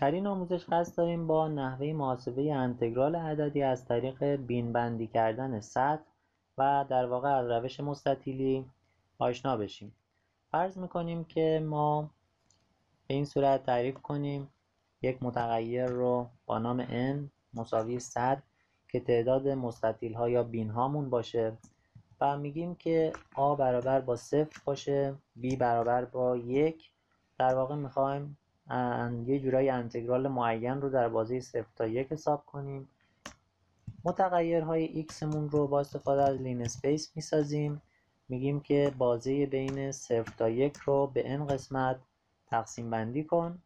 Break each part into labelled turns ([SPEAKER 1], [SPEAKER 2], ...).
[SPEAKER 1] در این آموزش قصد داریم با نحوه محاسبه انتگرال عددی از طریق بین بندی کردن سطح و در واقع از روش مستطیلی آشنا بشیم. فرض می‌کنیم که ما به این صورت تعریف کنیم یک متغیر رو با نام n مساوی 100 که تعداد مستطیل ها یا بین هامون باشه و میگیم که a برابر با صفر باشه b برابر با یک. در واقع می‌خوایم یه جورایی انتگرال معین رو در بازه صفر تا یک حساب کنیم. متغیرهای x مون رو با استفاده از linspace می‌سازیم. میگیم که بازه بین صفر تا یک رو به n قسمت تقسیم بندی کن.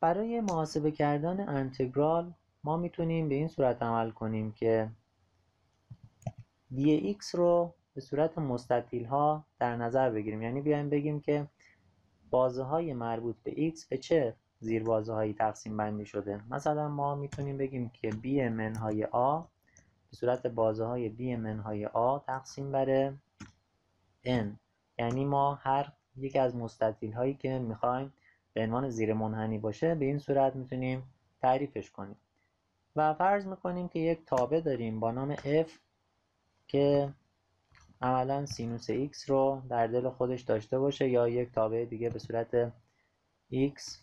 [SPEAKER 1] برای محاسبه کردن انتگرال ما می‌تونیم به این صورت عمل کنیم که dx رو به صورت مستطیل ها در نظر بگیریم. یعنی بیایم بگیم که بازه های مربوط به x به چه زیر بازه هایی تقسیم بندی شده؟ مثلا ما می‌تونیم بگیم که b منهای a به صورت بازه های b منهای a تقسیم بر n. یعنی ما هر یک از مستطیل هایی که می‌خوایم به عنوان زیر منحنی باشه به این صورت می‌تونیم تعریفش کنیم. و فرض می‌کنیم که یک تابع داریم با نام f که عملا سینوس x رو در دل خودش داشته باشه یا یک تابع دیگه به صورت x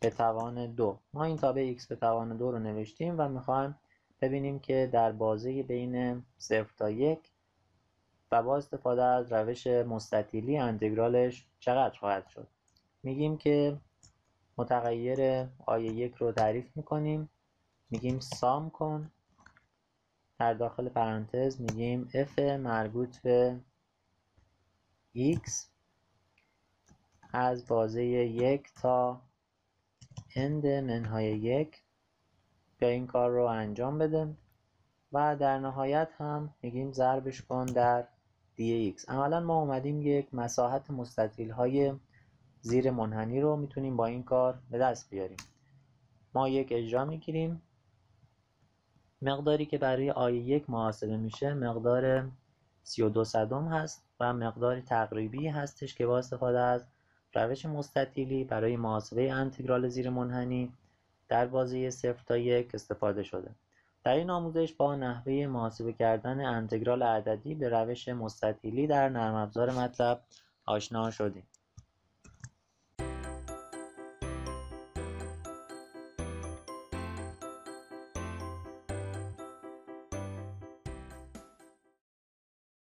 [SPEAKER 1] به توان دو. ما این تابع x به توان دو رو نوشتیم و می‌خوایم ببینیم که در بازه بین 0 تا یک و با استفاده از روش مستطیلی انتگرالش چقدر خواهد شد. میگیم که متغیر آیه یک رو تعریف می‌کنیم. میگیم سام کن. در داخل پرانتز میگیم f مربوط به x از بازه یک تا end منهای یک به این کار رو انجام بده. و در نهایت هم میگیم ضربش کن در dx عملا ما اومدیم یک مساحت مستطیل های زیر منحنی رو می‌تونیم با این کار به دست بیاریم. ما یک اجرا می‌گیریم. مقداری که برای آیه یک محاسبه میشه مقدار 32 صدم هست و مقدار تقریبی هستش که با استفاده از روش مستطیلی برای محاسبه انتگرال زیر منحنی در بازه صفر تا یک استفاده شده. در این آموزش با نحوه محاسبه کردن انتگرال عددی به روش مستطیلی در نرم افزار مطلب آشنا شدیم.